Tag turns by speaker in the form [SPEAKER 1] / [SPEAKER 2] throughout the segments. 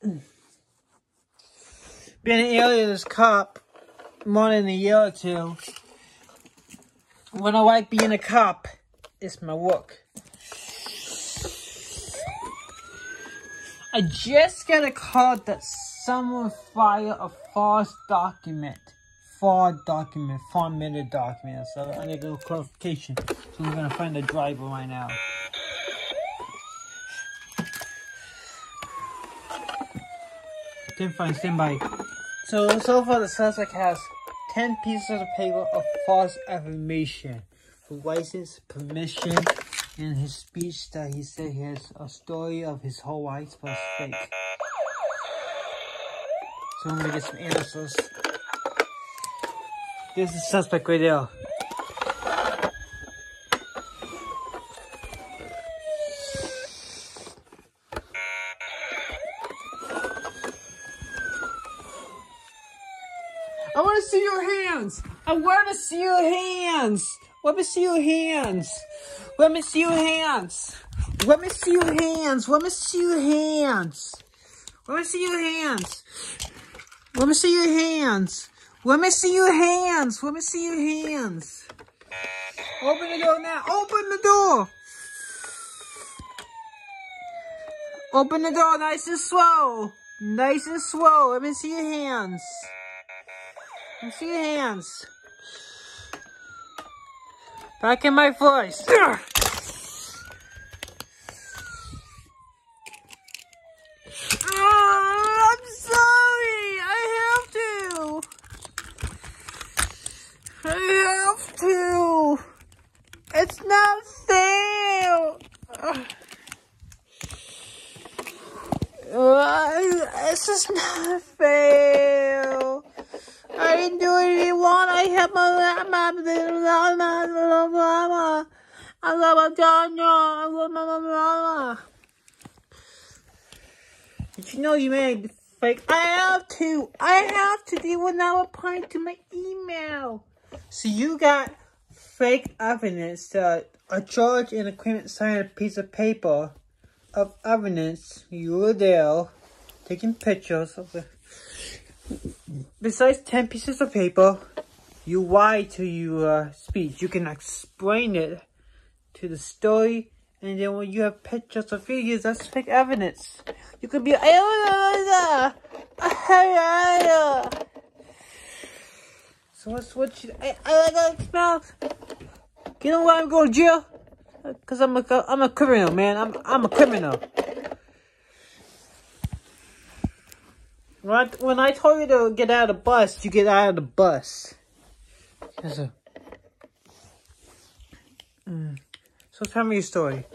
[SPEAKER 1] Being an alias cop more than a year or two. When I like being a cop, it's my work. I just got a call that someone filed a false document. Fraud document, minute document. So I need a little clarification. So we're gonna find the driver right now. Didn't find standby. So so far the suspect has ten pieces of paper of false affirmation license, permission, and his speech that he said he has a story of his whole life was fake. So I'm gonna get some answers. This is suspect right there. I want to see your hands. I want to see your hands. Let me see your hands. Let me see your hands. Let me see your hands. Let me see your hands. Let me see your hands. Let me see your hands. Let me see your hands. Let me see your hands. Open the door now. Open the door. Open the door nice and slow. Nice and slow. Let me see your hands. Me see the hands. Back in my voice. Oh, I'm sorry. I have to. I have to. It's not fair. Uh, this is not fair. I didn't do anything wrong. I have my mama. I love my Donna. I love my mama. Did you know you made fake? I have to. I have to. They will now reply to my email. So you got fake evidence that a judge and a claimant signed a piece of paper of evidence. You were there taking pictures of the. Besides 10 pieces of paper, you write to your uh, speech. You can explain it to the story, and then when you have pictures or videos, that's fake evidence. You could be so what's what you I, I like smell. You know why I'm going to jail? Cause I'm a I'm a criminal, man. I'm I'm a criminal. When I, when I told you to get out of the bus, you get out of the bus. So, mm. so tell me your story.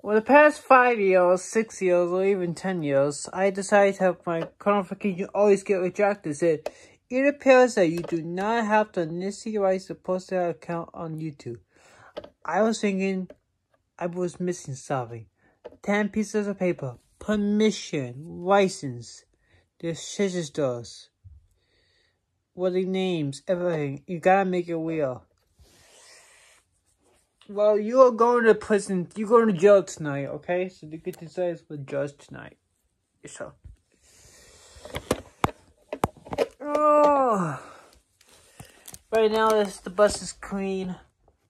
[SPEAKER 1] For the past five years, six years, or even ten years, I decided to have my qualification always get rejected. Said, it appears that you do not have the necessary rights to post that account on YouTube. I was thinking I was missing something. Ten pieces of paper, permission, license, the scissors does. what he names, everything. You gotta make it real. Well, you are going to prison. You're going to jail tonight, okay? So you get to say it's with judge tonight. So. Oh. Right now, this the bus is clean.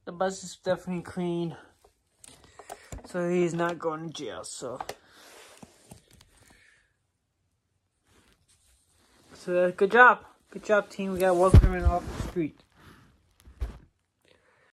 [SPEAKER 1] The bus is definitely clean. So he's not going to jail, so. So, uh, good job. Good job, team. We got one criminal off the street.